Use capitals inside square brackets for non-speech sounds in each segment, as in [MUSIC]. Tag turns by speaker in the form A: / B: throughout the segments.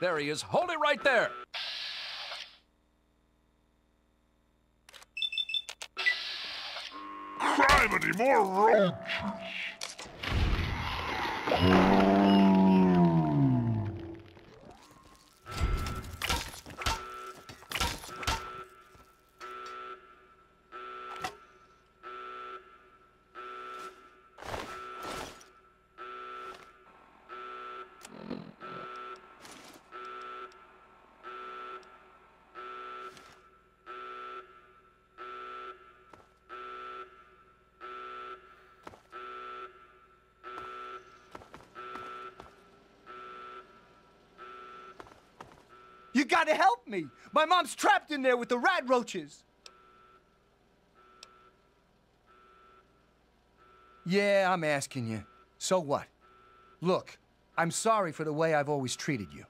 A: There he is. Hold it right there.
B: Gravity, more roaches!
C: You gotta help me! My mom's trapped in there with the radroaches! Yeah, I'm asking you. So what? Look, I'm sorry for the way I've always treated you.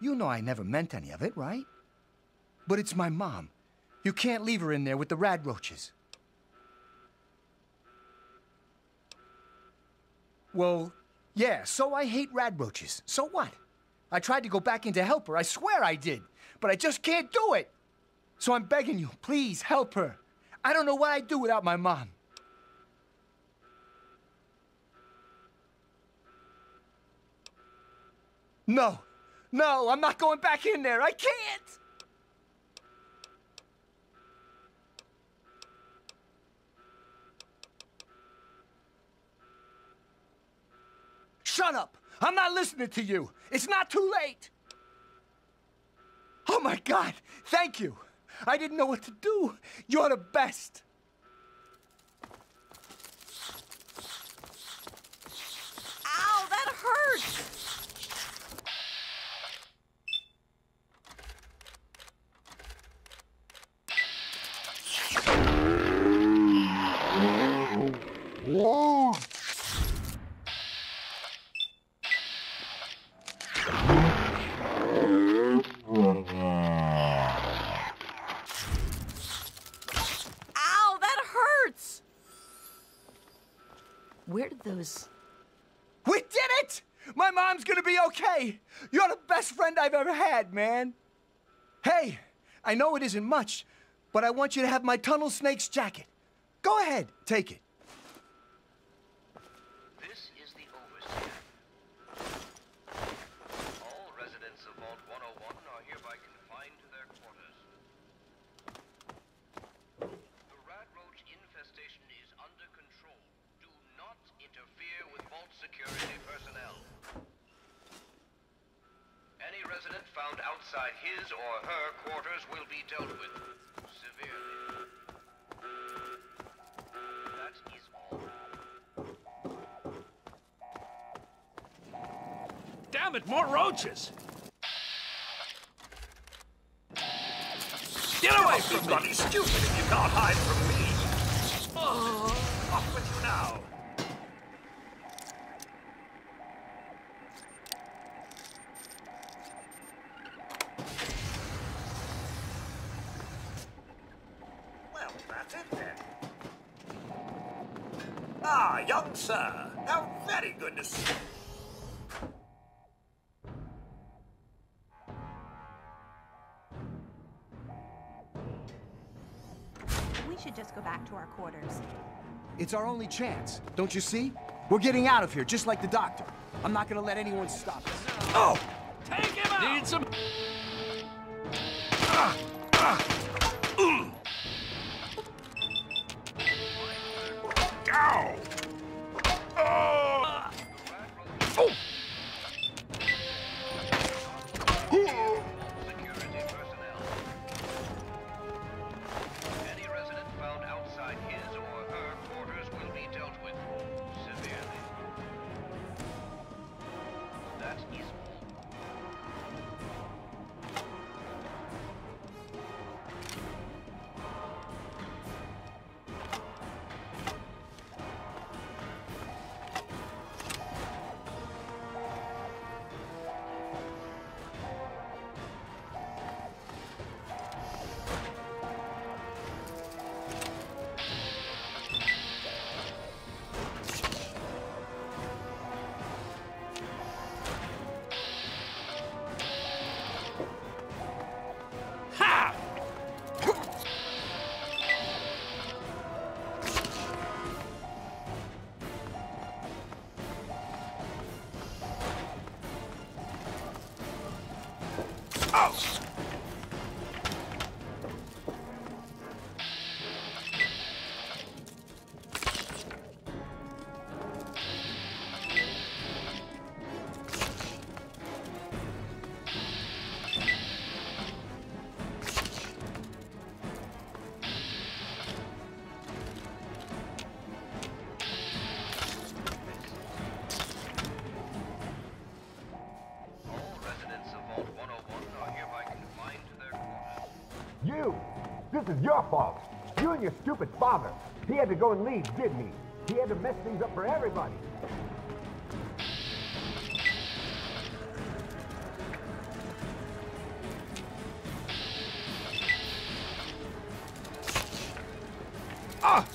C: You know I never meant any of it, right? But it's my mom. You can't leave her in there with the radroaches. Well, yeah, so I hate radroaches. So what? I tried to go back in to help her. I swear I did. But I just can't do it. So I'm begging you, please help her. I don't know what I'd do without my mom. No, no, I'm not going back in there. I can't. Shut up. I'm not listening to you. It's not too late. Oh my God, thank you. I didn't know what to do. You're the best.
D: Ow, that hurts!
B: Whoa!
D: Ow, that hurts! Where did those...
C: We did it! My mom's okay. You're the best friend I've ever had, man. Hey, I know it isn't much, but I want you to have my Tunnel Snakes jacket. Go ahead, take it.
E: This is the Overseer. All residents of Vault 101 are hereby confined to their quarters. The radroach infestation is under control. Do not interfere with Vault security personnel. Any resident found outside his or her quarters will be dealt with severely. That is all.
A: Damn it, more roaches! Get away from me!
F: Bloody stupid if you can't hide from me. Oh, off with you now. Well, that's it then. Ah, young sir. How very good to see you.
G: We should just go back to our quarters.
C: It's our only chance. Don't you see? We're getting out of here, just like the doctor. I'm not gonna let anyone stop us.
A: Oh! Take him out! Need some...
B: Ow!
E: Is
H: your fault. You and your stupid father. He had to go and leave, didn't he? He had to mess things up for everybody.
A: Ah!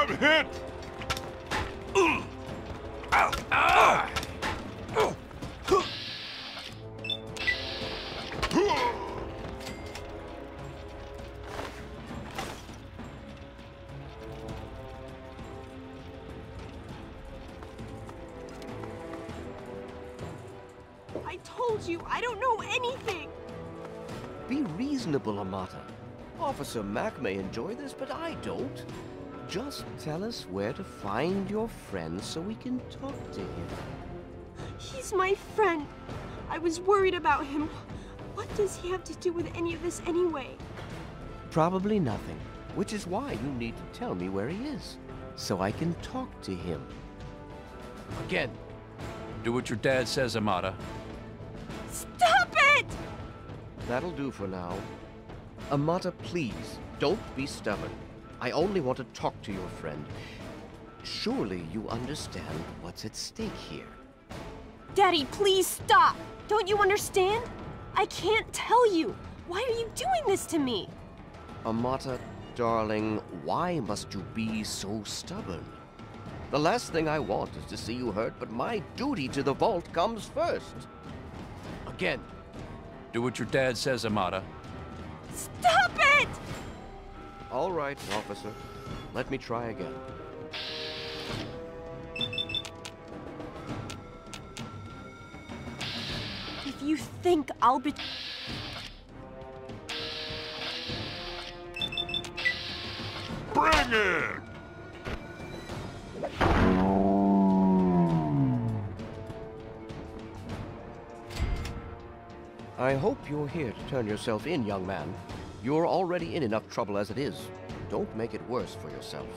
B: I'm hit!
D: I told you, I don't know anything!
I: Be reasonable, Amata. Officer Mack may enjoy this, but I don't. Just tell us where to find your friend so we can talk to him.
D: He's my friend. I was worried about him. What does he have to do with any of this anyway?
I: Probably nothing, which is why you need to tell me where he is, so I can talk to him. Again,
A: Do what your dad says, Amata.
D: Stop it!
I: that'll do for now. Amata, please, don't be stubborn. I only want to talk to your friend. Surely you understand what's at stake here.
D: Daddy, please stop! Don't you understand? I can't tell you. Why are you doing this to me?
I: Amata, darling, why must you be so stubborn? The last thing I want is to see you hurt, but my duty to the vault comes first. Again,
A: Do what your dad says, Amata.
D: Stop it!
I: All right, officer. Let me try again.
D: If you think I'll be.
B: Bring it!
I: I hope you're here to turn yourself in, young man. You're already in enough trouble as it is. Don't make it worse for yourself.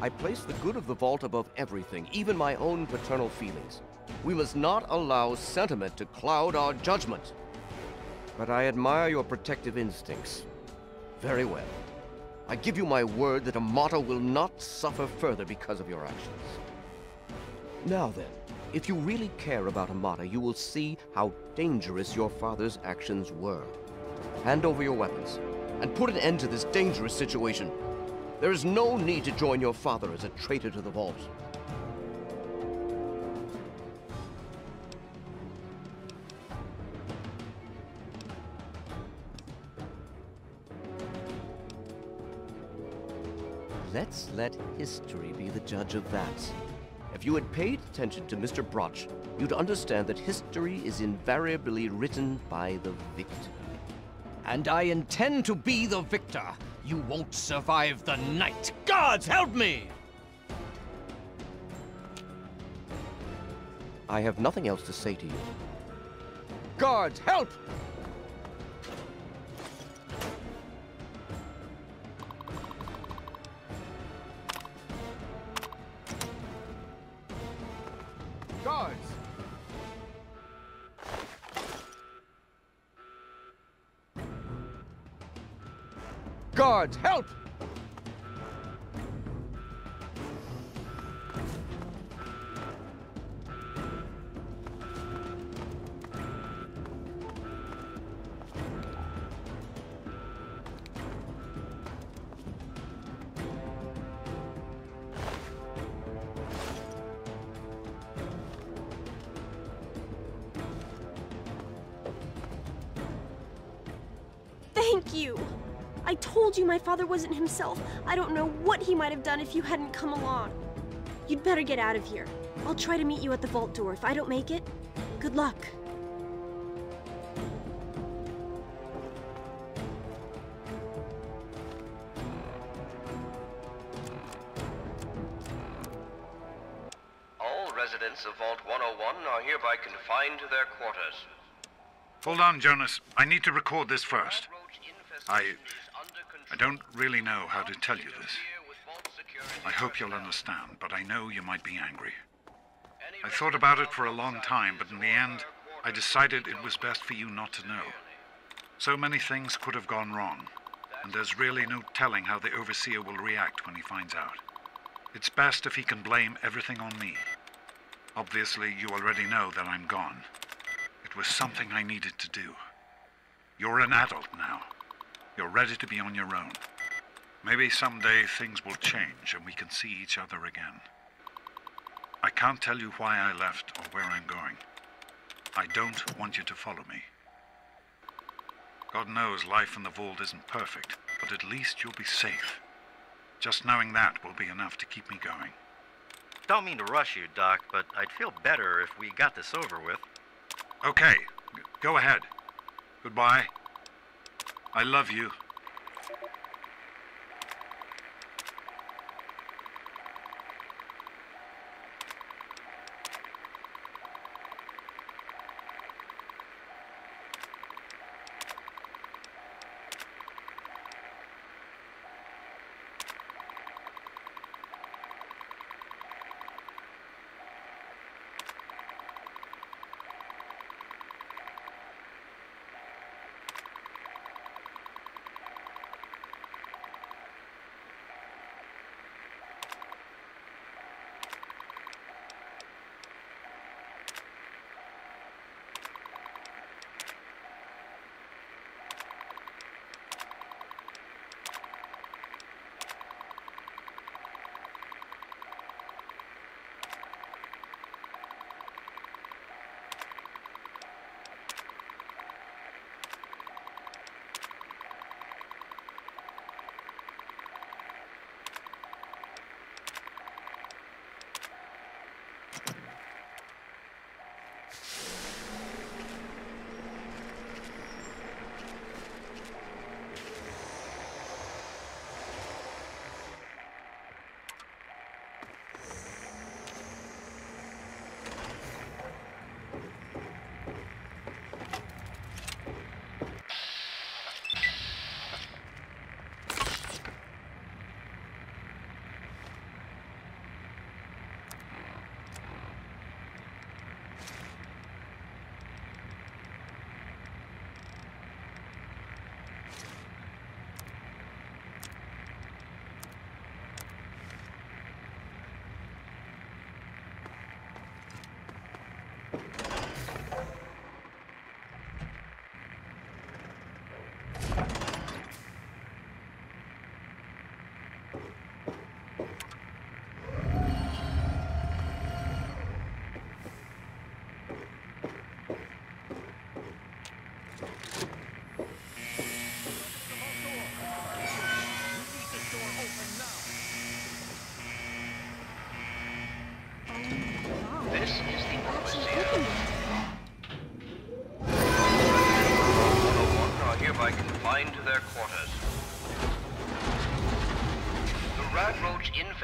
I: I place the good of the vault above everything, even my own paternal feelings. We must not allow sentiment to cloud our judgment. But I admire your protective instincts. Very well. I give you my word that Amata will not suffer further because of your actions. Now then, if you really care about Amata, you will see how dangerous your father's actions were. Hand over your weapons, and put an end to this dangerous situation. There is no need to join your father as a traitor to the Vault. Let's let history be the judge of that. If you had paid attention to Mr. Brotch, you'd understand that history is invariably written by the victor. And I intend to be the victor. You won't survive the night. Gods help me! I have nothing else to say to you. Guards, help! Help!
D: my father wasn't himself, I don't know what he might have done if you hadn't come along. You'd better get out of here. I'll try to meet you at the vault door. If I don't make it, good luck.
E: All residents of Vault 101 are hereby confined to their quarters.
J: Hold on, Jonas. I need to record this first. I I don't really know how to tell you this. I hope you'll understand, but I know you might be angry. I thought about it for a long time, but in the end, I decided it was best for you not to know. So many things could have gone wrong, and there's really no telling how the Overseer will react when he finds out. It's best if he can blame everything on me. Obviously, you already know that I'm gone. It was something I needed to do. You're an adult now. You're ready to be on your own. Maybe someday things will change and we can see each other again. I can't tell you why I left or where I'm going. I don't want you to follow me. God knows life in the vault isn't perfect, but at least you'll be safe. Just knowing that will be enough to keep me going.
K: Don't mean to rush you, Doc, but I'd feel better if we got this over with.
J: Okay, g- go ahead. Goodbye. I love you.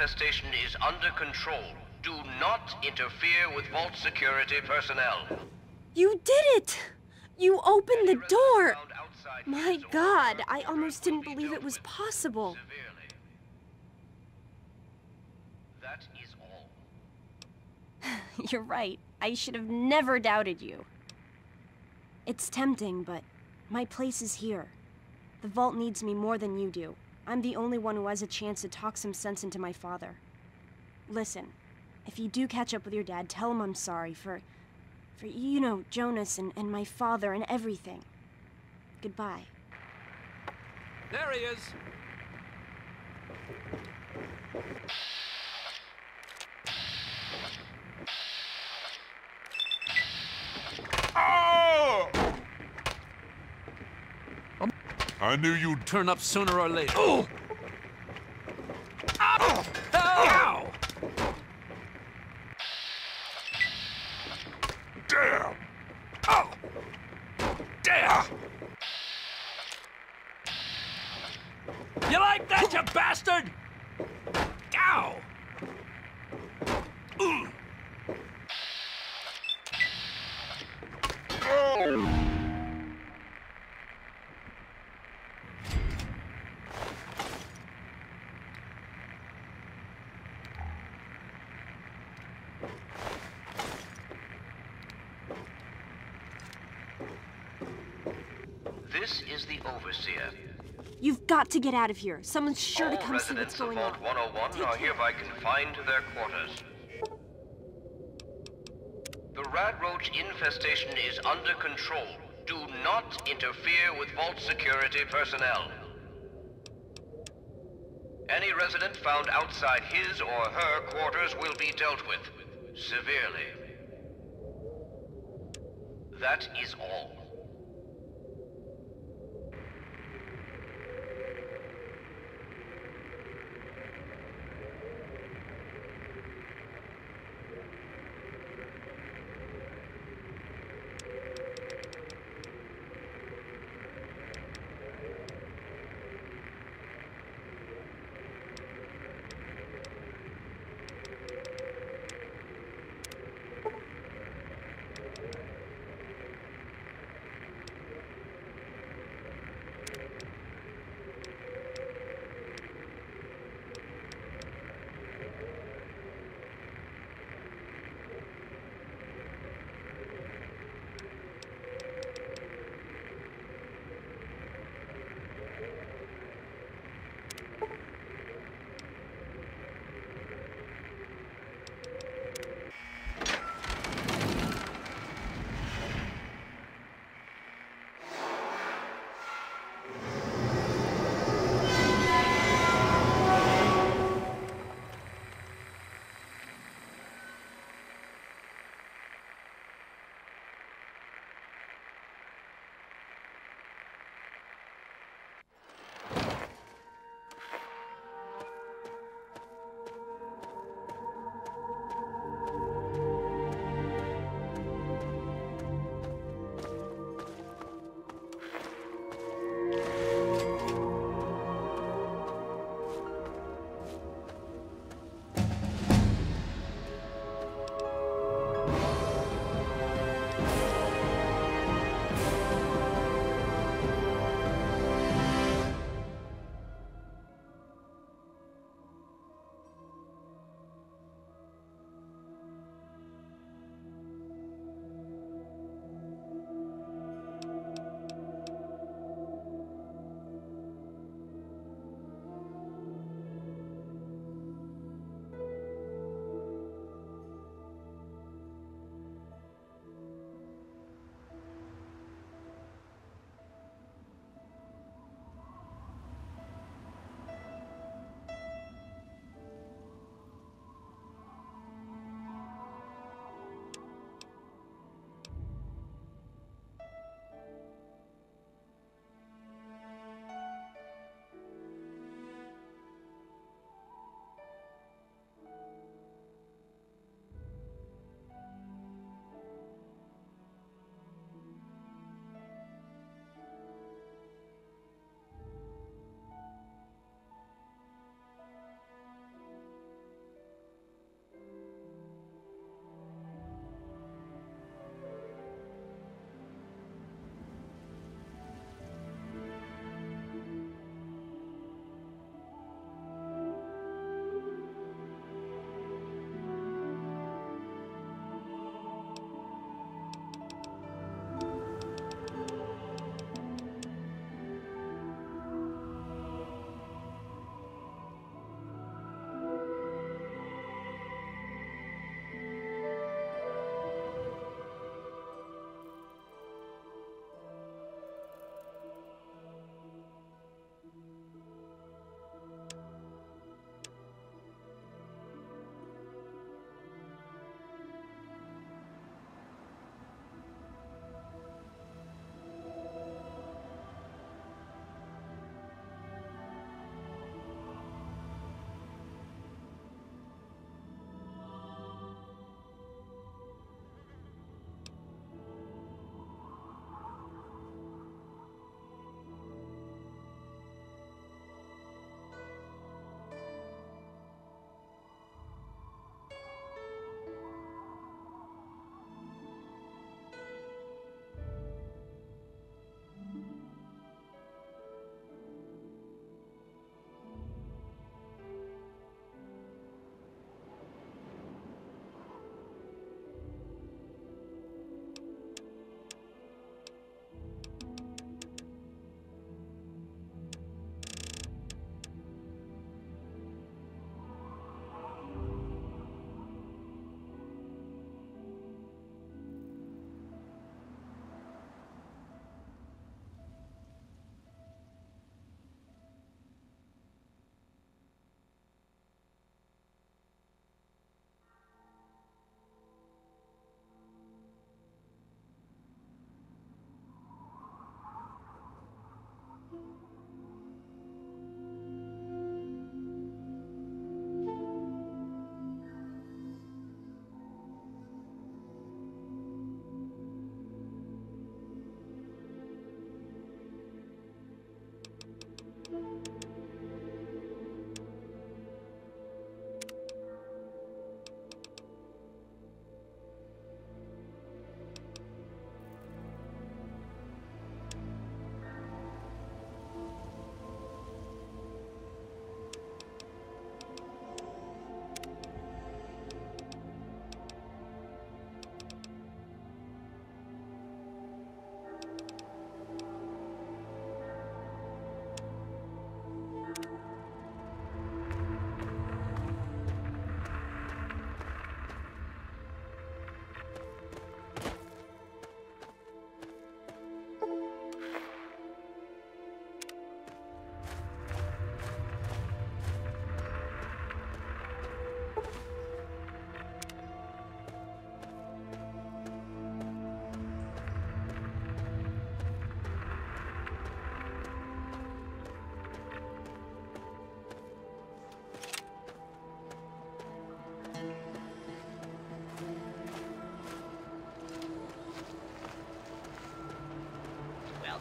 E: Roach infestation is under control. Do not interfere with Vault security personnel.
D: You did it! You opened the door! My god, I almost didn't believe it was possible.
E: That is all. [SIGHS]
D: You're right. I should have never doubted you. It's tempting, but my place is here. The vault needs me more than you do. I'm the only one who has a chance to talk some sense into my father. Listen, if you do catch up with your dad, tell him I'm sorry for. for, you know, Jonas and, and my father and everything. Goodbye.
A: There he is.
B: Oh! I knew you'd
A: Turn up sooner or later. Oh! [GASPS] Ah! Ow!
B: damn.
A: Oh! Damn! You like that, you bastard? Ow! Ooh.
E: This is the Overseer.
D: You've got to get out of here. Someone's sure to come see what's going on.
E: residents of Vault 101
D: Take
E: are
D: care.
E: hereby confined to their quarters. The Rad Roach infestation is under control. Do not interfere with Vault security personnel. Any resident found outside his or her quarters will be dealt with severely. That is all.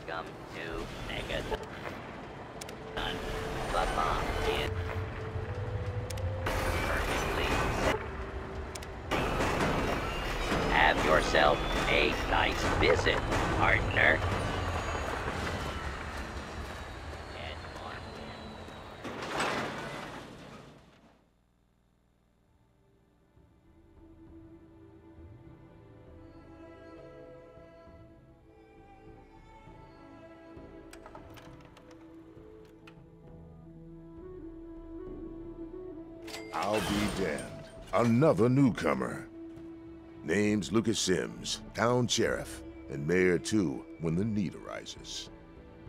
L: Welcome to Megaton. The bomb is perfectly Have yourself a nice visit, partner.
M: I'll be damned. Another newcomer. Name's Lucas Sims, town sheriff, and mayor too, when the need arises.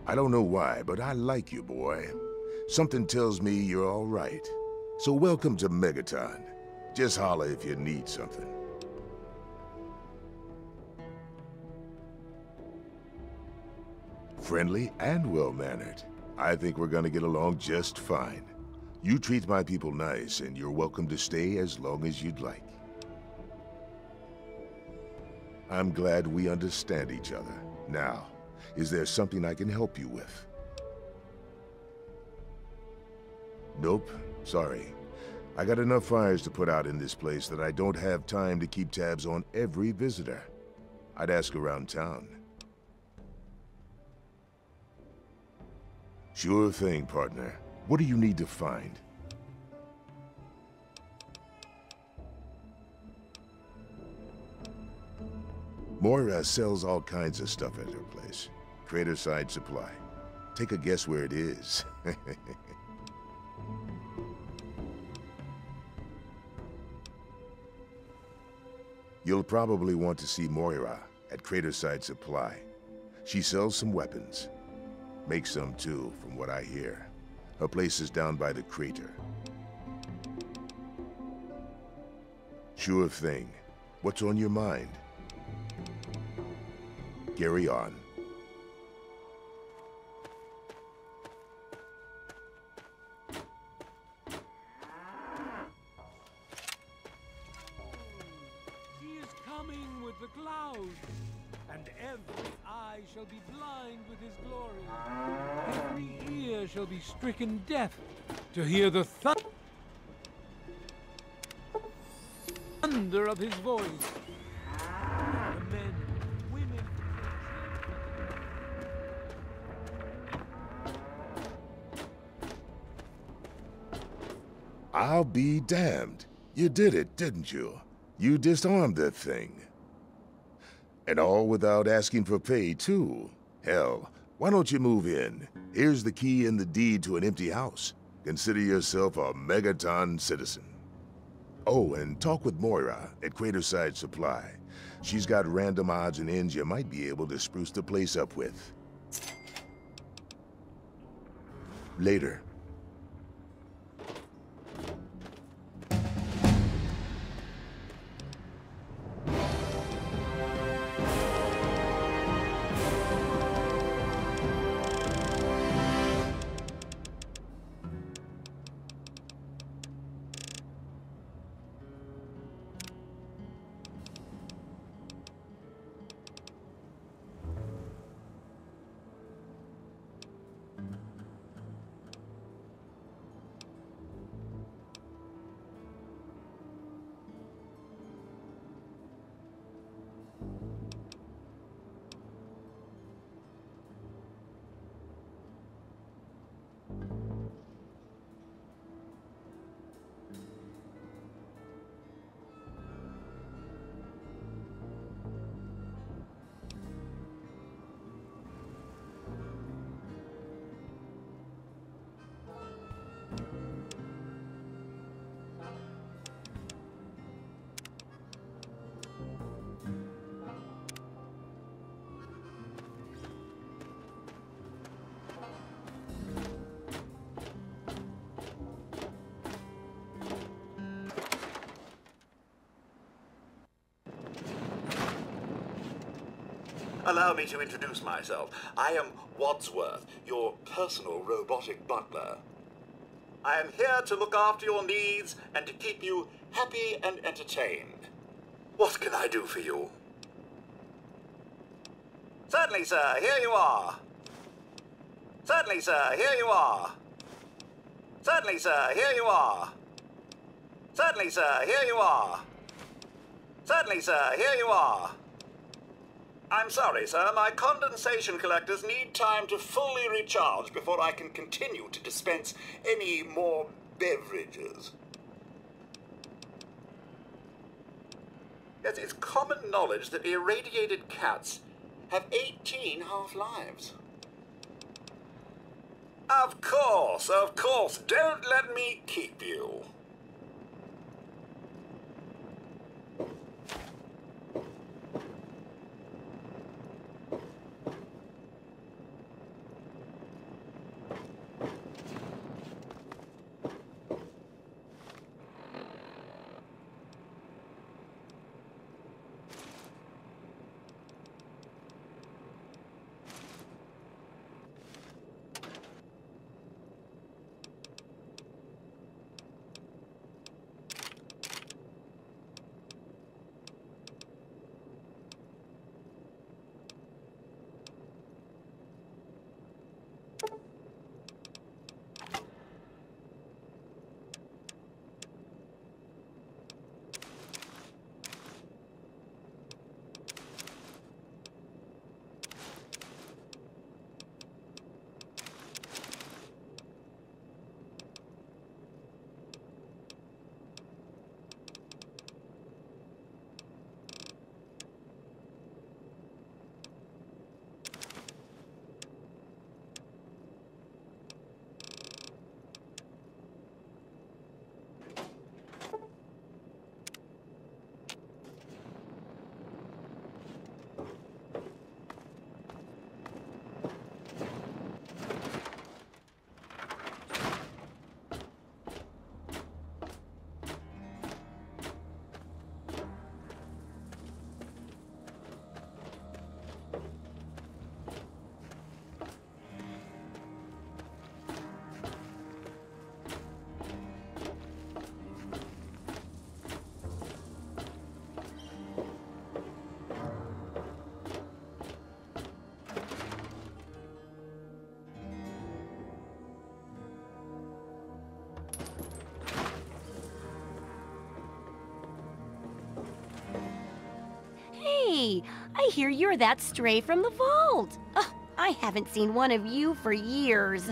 M: I don't know why, but I like you, boy. Something tells me you're all right. So welcome to Megaton. Just holler if you need something. Friendly and well-mannered. I think we're gonna get along just fine. You treat my people nice, and you're welcome to stay as long as you'd like. I'm glad we understand each other. Now, is there something I can help you with? Nope, sorry. I got enough fires to put out in this place that I don't have time to keep tabs on every visitor. I'd ask around town. Sure thing, partner. What do you need to find? Moira sells all kinds of stuff at her place. Craterside Supply. Take a guess where it is. [LAUGHS] You'll probably want to see Moira at Craterside Supply. She sells some weapons. Makes some too, from what I hear. Her place is down by the crater. Sure thing. What's on your mind? Carry on.
A: Shall be stricken deaf to hear the thu- thunder of his voice. Men, women,
M: I'll be damned. You did it, didn't you? You disarmed that thing. And all without asking for pay, too. Hell, why don't you move in? Here's the key and the deed to an empty house. Consider yourself a Megaton citizen. Oh, and talk with Moira at Craterside Supply. She's got random odds and ends you might be able to spruce the place up with. Later.
N: Allow me to introduce myself. I am Wadsworth, your personal robotic butler. I am here to look after your needs and to keep you happy and entertained. What can I do for you? Certainly, sir. Here you are. Certainly, sir, here you are. Certainly, sir, here you are. Certainly, sir, here you are. Certainly, sir, here you are. I'm sorry, sir. My condensation collectors need time to fully recharge before I can continue to dispense any more beverages. Yes, it's common knowledge that irradiated cats have 18 half-lives. Of course, of course. Don't let me keep you.
O: I hear you're that stray from the vault. Ugh, I haven't seen one of you for years.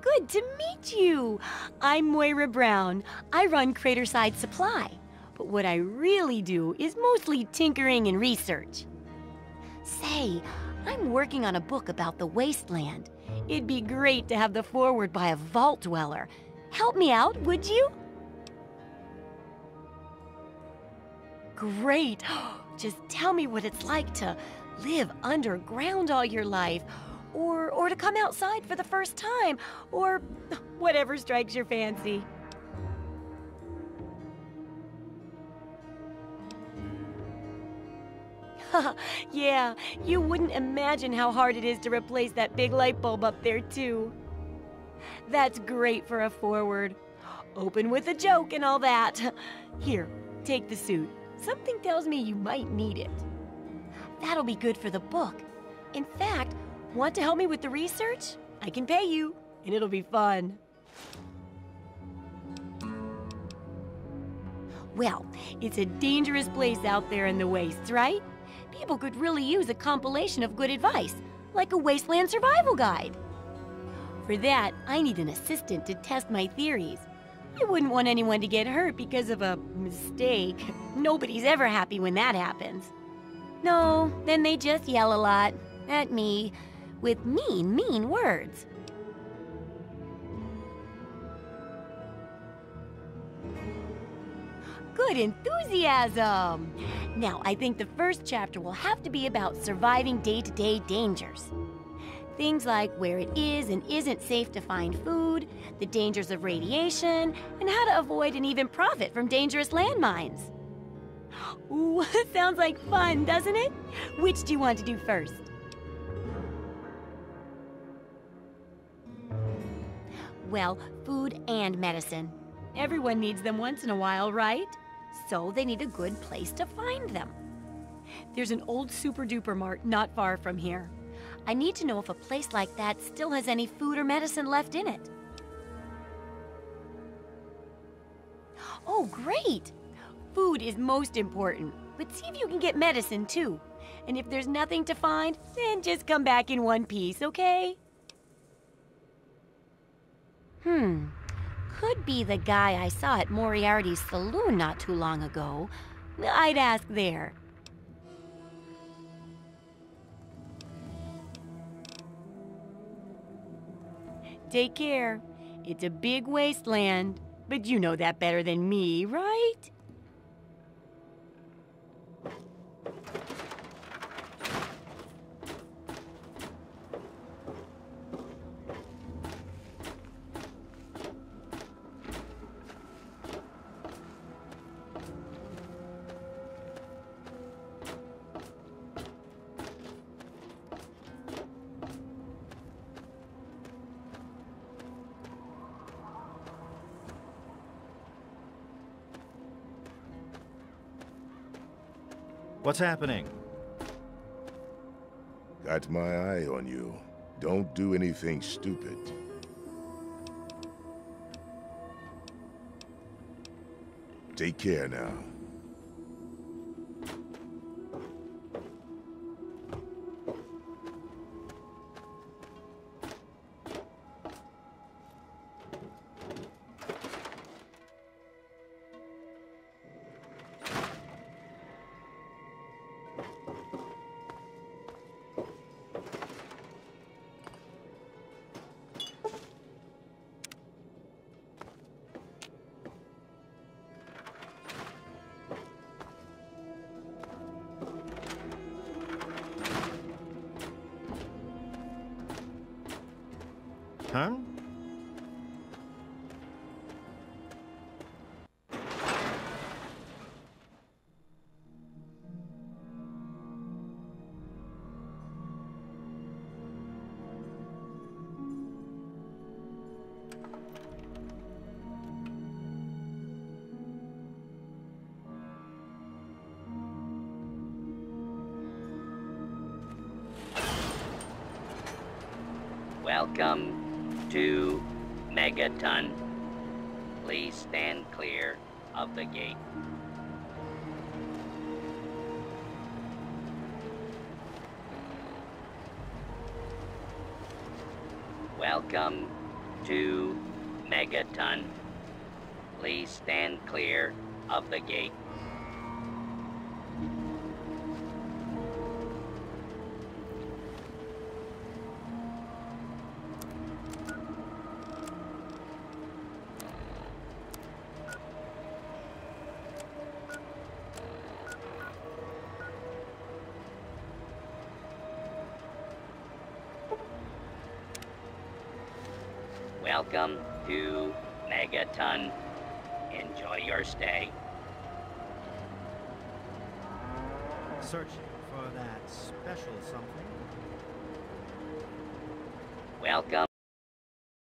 O: Good to meet you. I'm Moira Brown. I run Craterside Supply. But what I really do is mostly tinkering and research. Say, I'm working on a book about the wasteland. It'd be great to have the foreword by a vault dweller. Help me out, would you? Great. [GASPS] Oh, Just tell me what it's like to live underground all your life, or, or to come outside for the first time, or whatever strikes your fancy. [LAUGHS] yeah, you wouldn't imagine how hard it is to replace that big light bulb up there, too. That's great for a foreword. Open with a joke and all that. [LAUGHS] Here, take the suit. Something tells me you might need it. That'll be good for the book. In fact, want to help me with the research? I can pay you, and it'll be fun. Well, it's a dangerous place out there in the wastes, right? People could really use a compilation of good advice, like a wasteland survival guide. For that, I need an assistant to test my theories. I wouldn't want anyone to get hurt because of a mistake. Nobody's ever happy when that happens. No, then they just yell a lot at me with mean, mean words. Good enthusiasm! Now, I think the first chapter will have to be about surviving day to day dangers. Things like where it is and isn't safe to find food, the dangers of radiation, and how to avoid and even profit from dangerous landmines. Ooh, [LAUGHS] sounds like fun, doesn't it? Which do you want to do first? Well, food and medicine. Everyone needs them once in a while, right? So they need a good place to find them. There's an old super duper mart not far from here. I need to know if a place like that still has any food or medicine left in it. Oh, great! Food is most important, but see if you can get medicine too. And if there's nothing to find, then just come back in one piece, okay? Hmm. Could be the guy I saw at Moriarty's saloon not too long ago. I'd ask there. Take care. It's a big wasteland, but you know that better than me, right?
P: What's happening?
M: Got my eye on you. Don't do anything stupid. Take care now.
L: Welcome to Megaton. Please stand clear of the gate. Welcome to Megaton. Please stand clear of the gate.